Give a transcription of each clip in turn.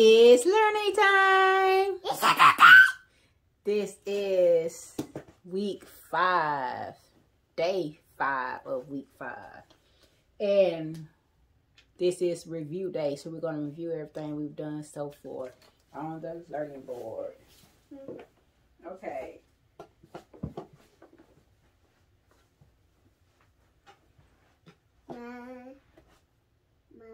It's learning time. This is week five, day five of week five. And this is review day. So we're going to review everything we've done so far on the learning board. Okay. My, my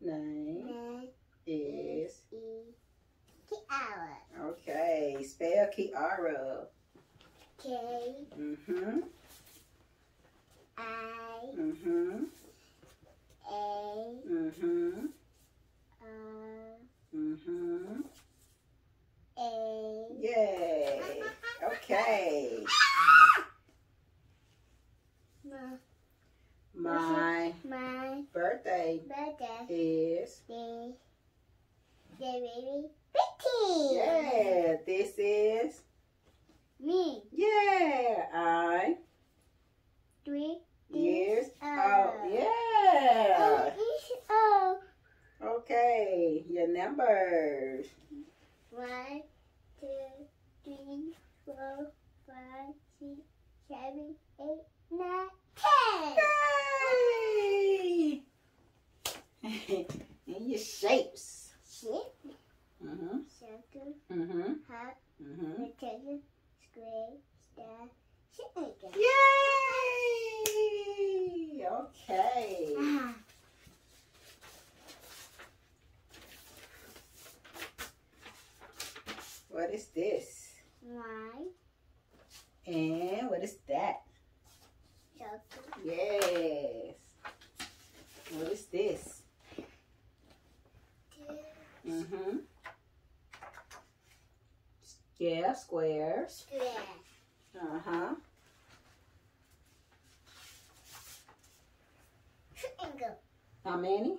Name name is, is Kiara. okay, spell Kiara. K Mm-hmm, I mm-hmm, A mm-hmm, R mm-hmm. A. Yay. Okay. My, My my birthday birthday is, day. Day baby yeah, this is, Me yeah, I, three years Oh. Uh, old. Yeah. Oh, each- oh. Okay, your numbers. One, two, three, four, five, six, seven, eight, nine, ten. Yay! and your shapes. Shape, Mm-hmm, circle, mm-hmm, heart, mm-hmm. rectangle, square, star, circle. Yay! Okay. Ah, What is this? One, And what is that? circle, Yes. What is this? two, Mm-hmm. Yeah, squares. square. Uh-huh. Triangle. How many?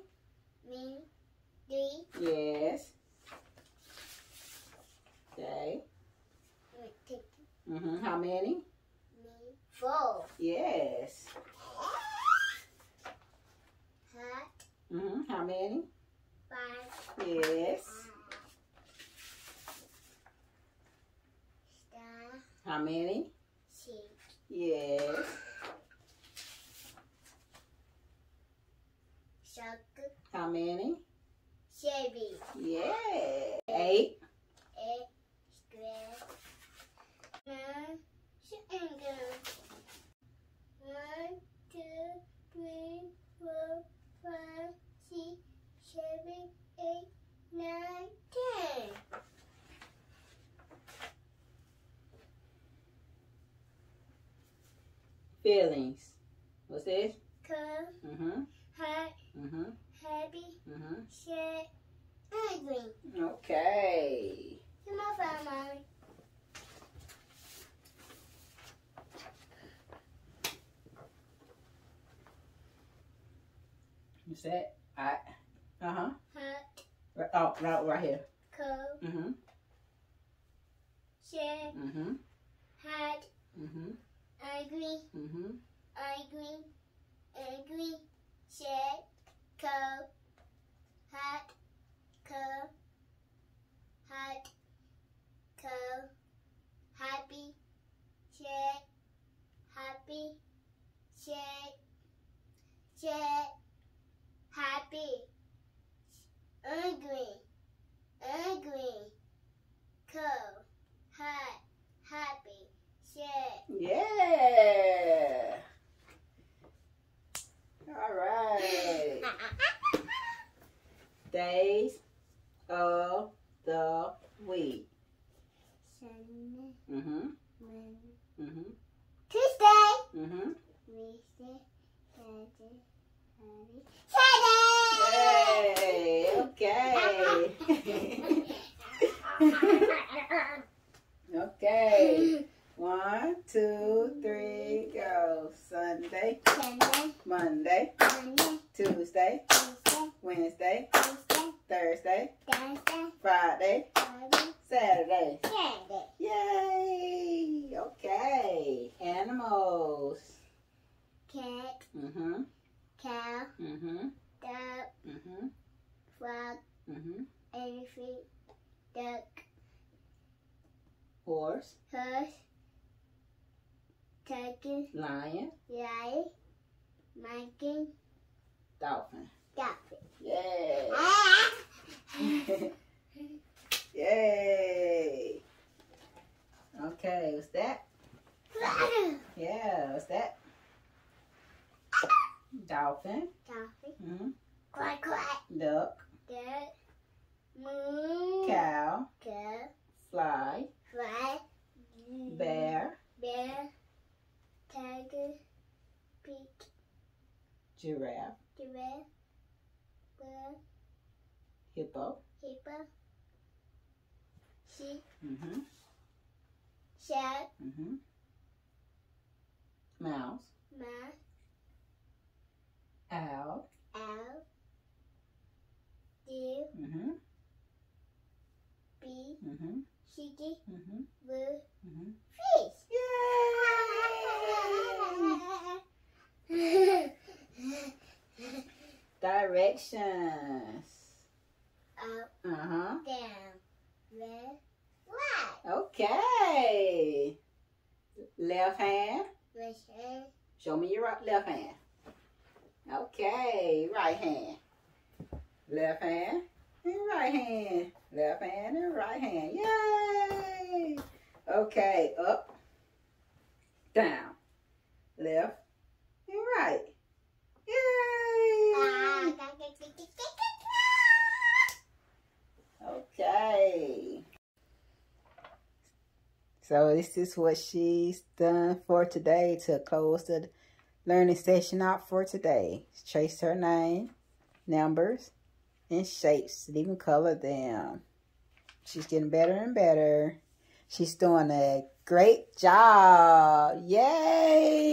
Me, three, Yes. Okay. Mm-hmm. How many? Four. Yes. Heart, Mm-hmm. How many? five, Yes. star, How many? six. Yes. Circle, How many? seven. Yeah. Eight. eight square. Nine triangle. One, two, three, four, five, six, seven, eight, nine, ten. Feelings. What's this? Come, Mm-hmm. hot, Mm-hmm. happy, Mm-hmm. sad, angry. Okay. Come on, fire, mommy. You said I. Uh-huh. Hot, Right, oh, right, right here. cold, Mm-hmm. sad, Mm-hmm. hot, Mm-hmm. angry, Mm-hmm. angry, angry, sad, cold, hot, hot, cold, happy, sad, happy, sad, sad, happy, angry, angry, cold, hot, happy, sad. Yeah. All right. Days of the week. Sunday, Mm-hmm. Monday, Mm-hmm. Tuesday, Mm-hmm. Wednesday, Thursday, Friday, Yay. Okay. okay. One, two, three, go. Sunday, Sunday, Monday, Monday, Tuesday, Tuesday, Wednesday, Wednesday, Thursday, Thursday, Friday, Friday, Saturday. Saturday. Yay! Okay. Animals. Cat, Mm-hmm. cow, Mm-hmm. dog, Mm-hmm. frog, Mm-hmm. elephant, duck, Horse, horse, turkey, lion, lion, monkey, dolphin. Yay! Ah! Yay! Okay, what's that? Yeah, what's that? Dolphin. Dolphin, Mm-hmm. quack quack, Duck. duck, moon, Cow. cow, Fly. fly, Bear. bear, tiger, pig, giraffe, Hippo. hippo, sheep, Mm-hmm. shark, Mm-hmm. Mouse. mouse, Owl. owl, deer, Mm-hmm. bee, Mm-hmm. chicken, Mm-hmm. bird, Up, Uh-huh. down, left, right, Okay. Left hand. right hand, Show me your right, left hand. Okay. Right hand. Left hand and right hand. Left hand and right hand. Yay! Okay. Up. Down. Left and right. Yay! Okay. So this is what she's done for today to close the learning session out for today. Trace her name, numbers, and shapes. and Even color them. She's getting better and better. She's doing a great job. Yay!